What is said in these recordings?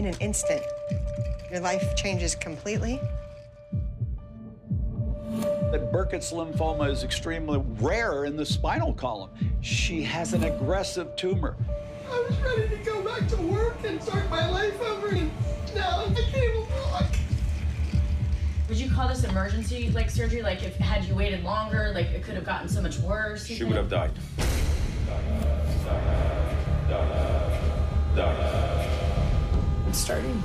in an instant. Your life changes completely. That Burkitt's lymphoma is extremely rare in the spinal column. She has an aggressive tumor. I was ready to go back to work and start my life over, and now I can't walk. Would you call this emergency like surgery? Like if had you waited longer, like it could have gotten so much worse? She would have died. I'm starting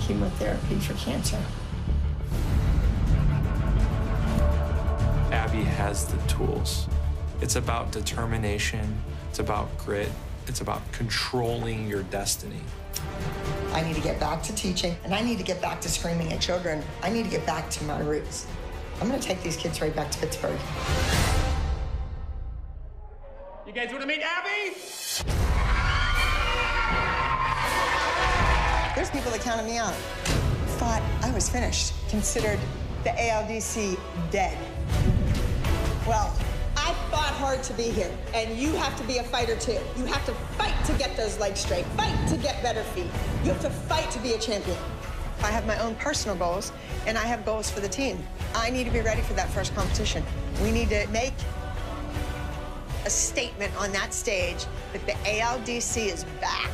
chemotherapy for cancer. Abby has the tools. It's about determination, it's about grit, it's about controlling your destiny. I need to get back to teaching, and I need to get back to screaming at children. I need to get back to my roots. I'm going to take these kids right back to Pittsburgh. You guys want to meet Abby? People that counted me out. Thought I was finished. Considered the ALDC dead. Well, I fought hard to be here, and you have to be a fighter too. You have to fight to get those legs straight, fight to get better feet. You have to fight to be a champion. I have my own personal goals, and I have goals for the team. I need to be ready for that first competition. We need to make a statement on that stage that the ALDC is back.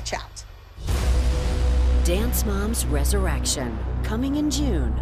Watch out. Dance Moms Resurrection, coming in June.